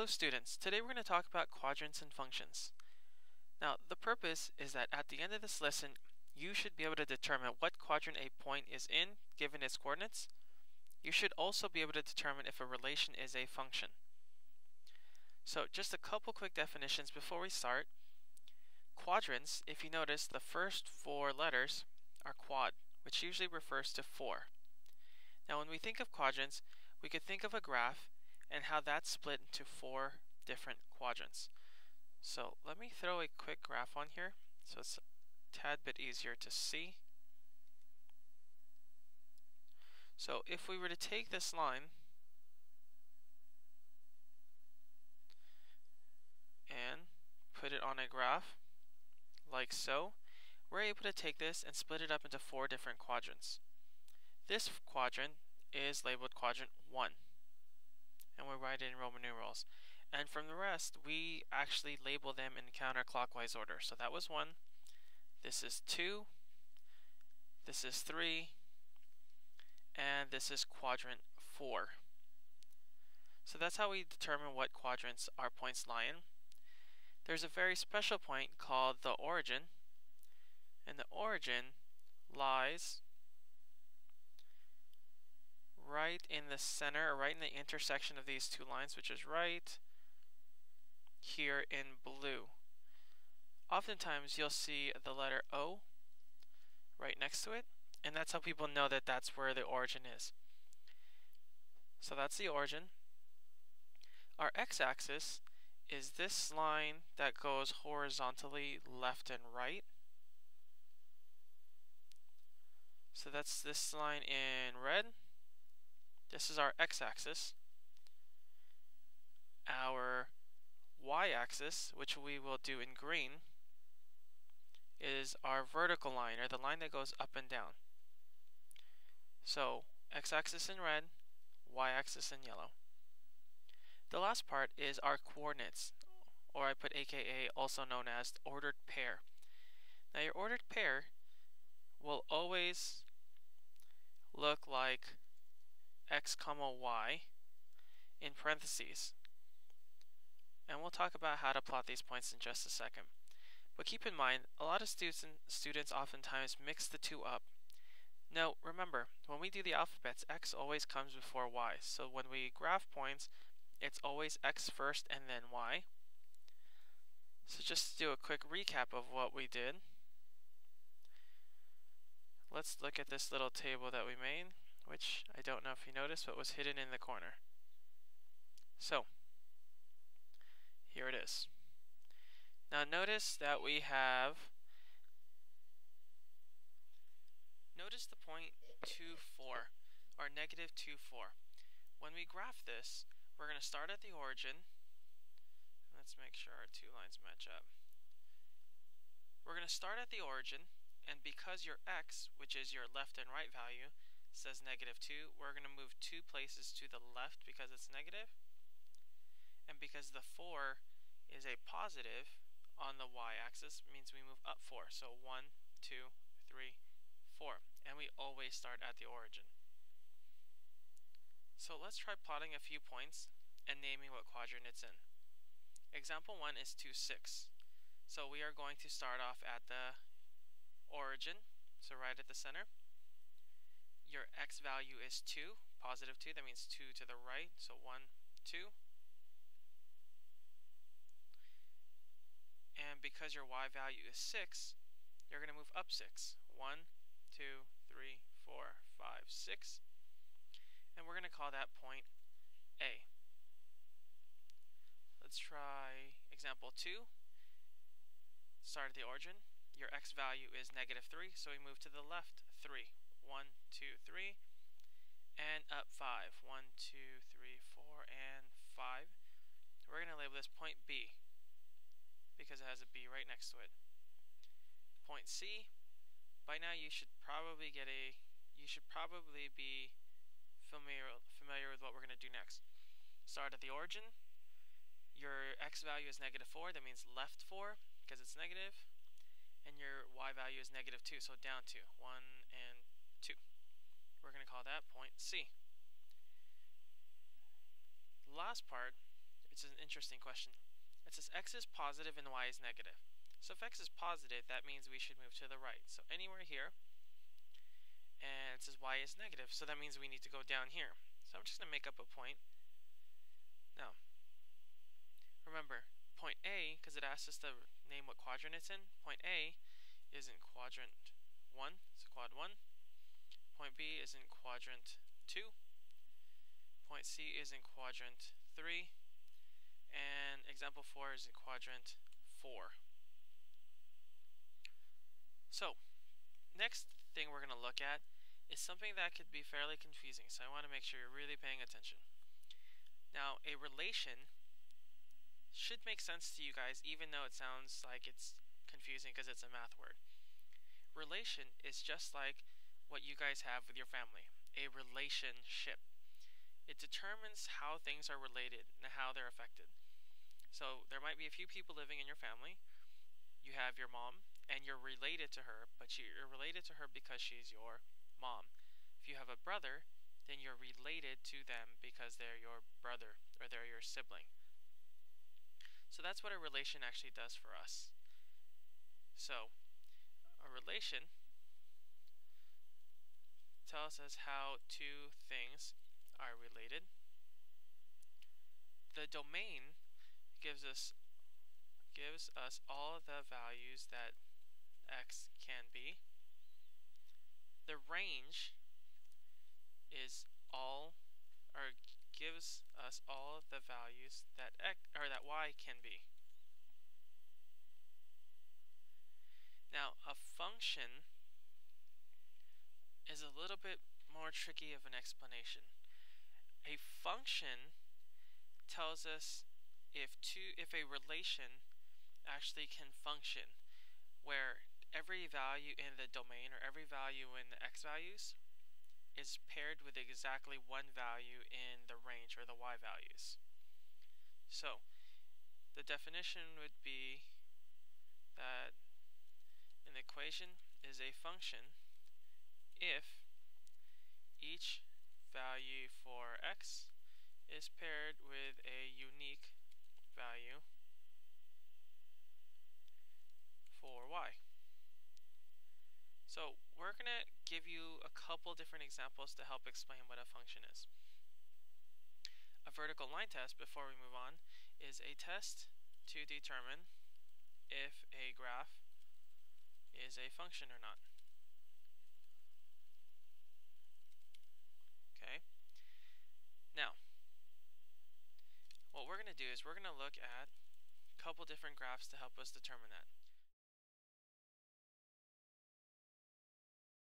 Hello students, today we're going to talk about quadrants and functions. Now the purpose is that at the end of this lesson you should be able to determine what quadrant a point is in given its coordinates. You should also be able to determine if a relation is a function. So just a couple quick definitions before we start. Quadrants, if you notice, the first four letters are quad, which usually refers to four. Now when we think of quadrants, we could think of a graph and how that's split into four different quadrants. So let me throw a quick graph on here so it's a tad bit easier to see. So if we were to take this line and put it on a graph like so, we're able to take this and split it up into four different quadrants. This quadrant is labeled quadrant 1 and we write it in Roman numerals. And from the rest, we actually label them in counterclockwise order. So that was 1, this is 2, this is 3, and this is quadrant 4. So that's how we determine what quadrants our points lie in. There's a very special point called the origin, and the origin lies right in the center, right in the intersection of these two lines, which is right here in blue. Oftentimes you'll see the letter O right next to it, and that's how people know that that's where the origin is. So that's the origin. Our x-axis is this line that goes horizontally left and right. So that's this line in red. This is our x-axis. Our y-axis, which we will do in green, is our vertical line, or the line that goes up and down. So, x-axis in red, y-axis in yellow. The last part is our coordinates, or I put aka also known as ordered pair. Now your ordered pair will always look like x comma y in parentheses. And we'll talk about how to plot these points in just a second. But keep in mind, a lot of students, students oftentimes mix the two up. Now, remember, when we do the alphabets, x always comes before y. So when we graph points, it's always x first and then y. So just to do a quick recap of what we did, let's look at this little table that we made which I don't know if you noticed, but was hidden in the corner. So, here it is. Now notice that we have, notice the point 2, 4, or negative 2, 4. When we graph this, we're going to start at the origin. Let's make sure our two lines match up. We're going to start at the origin, and because your x, which is your left and right value, says negative 2, we're going to move two places to the left because it's negative. And because the 4 is a positive on the y-axis, means we move up 4. So 1, 2, 3, 4. And we always start at the origin. So let's try plotting a few points and naming what quadrant it's in. Example 1 is 2, 6. So we are going to start off at the origin, so right at the center your x value is 2, positive 2, that means 2 to the right, so 1, 2. And because your y value is 6, you're going to move up 6. 1, 2, 3, 4, 5, 6. And we're going to call that point A. Let's try example 2. Start at the origin. Your x value is negative 3, so we move to the left 3. 1, 2, 3, and up 5. 1, 2, 3, 4, and 5. We're going to label this point B because it has a B right next to it. Point C, by now you should probably get a, you should probably be familiar, familiar with what we're going to do next. Start at the origin. Your x value is negative 4, that means left 4 because it's negative. And your y value is negative 2, so down 2. 1 and 2. We're going to call that point C. The last part it's an interesting question. It says x is positive and y is negative. So if x is positive, that means we should move to the right. So anywhere here, and it says y is negative, so that means we need to go down here. So I'm just going to make up a point. Now, remember, point A, because it asks us to name what quadrant it's in, point A is in quadrant 1, so quad 1. Point B is in quadrant 2. Point C is in quadrant 3. And example 4 is in quadrant 4. So, next thing we're going to look at is something that could be fairly confusing, so I want to make sure you're really paying attention. Now, a relation should make sense to you guys, even though it sounds like it's confusing because it's a math word. Relation is just like what you guys have with your family a relationship. It determines how things are related and how they're affected. So, there might be a few people living in your family. You have your mom, and you're related to her, but you're related to her because she's your mom. If you have a brother, then you're related to them because they're your brother or they're your sibling. So that's what a relation actually does for us. So, a relation tells us how two things are related. The domain gives us gives us all the values that x can be. The range is all or gives us all the values that x or that y can be. Now, a function is a little bit more tricky of an explanation. A function tells us if two if a relation actually can function where every value in the domain or every value in the x values is paired with exactly one value in the range or the y values. So, the definition would be that an equation is a function if each value for x is paired with a unique value for y. So we're going to give you a couple different examples to help explain what a function is. A vertical line test, before we move on, is a test to determine if a graph is a function or not. Okay. Now, what we're going to do is we're going to look at a couple different graphs to help us determine that.